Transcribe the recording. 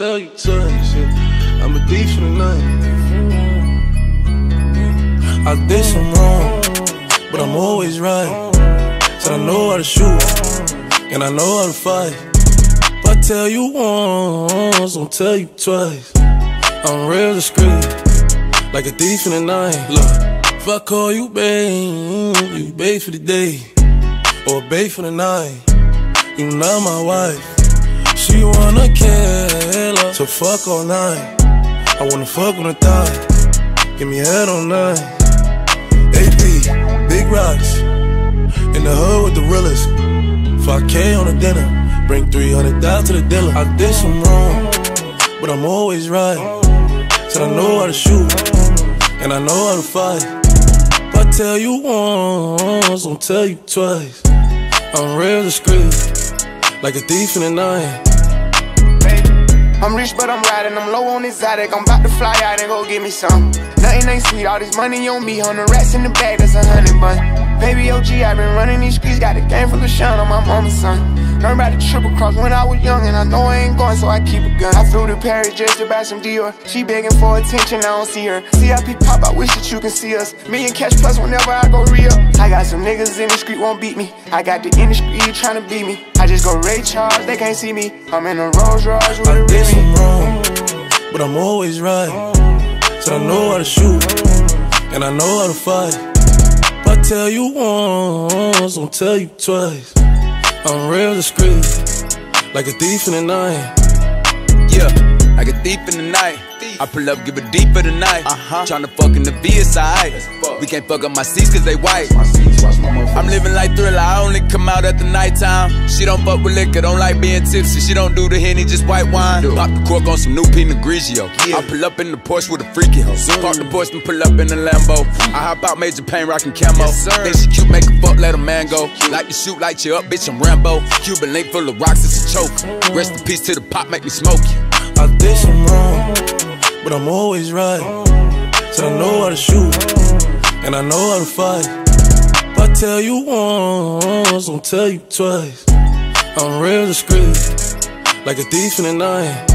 Tell you to shit. I'm a D for the night. I did some wrong, but I'm always right. Said I know how to shoot, and I know how to fight. If I tell you once, I'll tell you twice. I'm real discreet, like a thief in the night. Look, if I call you babe, you babe for the day, or babe for the night. You not my wife. She wanna kill so fuck all night. I wanna fuck on the thigh, give me head all night. AP, big rocks, in the hood with the realest. 5K on the dinner, bring 300 down to the dealer. I did some wrong, but I'm always right. Said I know how to shoot, and I know how to fight. If I tell you once, I'll tell you twice. I'm real discreet, like a thief in the night. I'm rich, but I'm riding. I'm low on exotic. I'm about to fly out and go get me some. Nothing ain't sweet. All this money on me. On the rats in the bag, that's a hundred bun. Baby OG, i been running these streets. Got a game full of shine on my mama's son. Learned about the triple cross when I was young, and I know I ain't going, so I keep a gun. I flew to Paris just to buy some Dior. She begging for attention, I don't see her. CIP pop, I wish that you can see us. Million cash plus whenever I go real. I got some niggas in the street won't beat me. I got the industry trying to beat me. I just go Ray Charles, they can't see me. I'm in a Rolls Royce with a I some Remy. but I'm always right. So I know how to shoot, and I know how to fight. If I tell you once, I'll tell you twice. I'm real discreet, like a thief in the night. Yeah, like a thief in the night. I pull up, give a deep for the night. Uh-huh. Tryna fuck in the VSI. We can't fuck up my seats cause they white. I'm living like thriller, I only come out at the nighttime. She don't fuck with liquor, don't like being tipsy. She don't do the henny, just white wine. Pop the cork on some new Pinot Grigio. I pull up in the Porsche with a freaky hoe. Park the Porsche and pull up in the Lambo. I hop out, major pain, rockin' camo. Then she cute, make a fuck, let a man go. Like to shoot, light you up, bitch, I'm Rambo. Cuban link full of rocks, it's a choke. Rest in peace to the pop, make me smoke you. I did some wrong, but I'm always right. So I know how to shoot, and I know how to fight. If I tell you once, I'll tell you twice. I'm real discreet, like a thief in the night.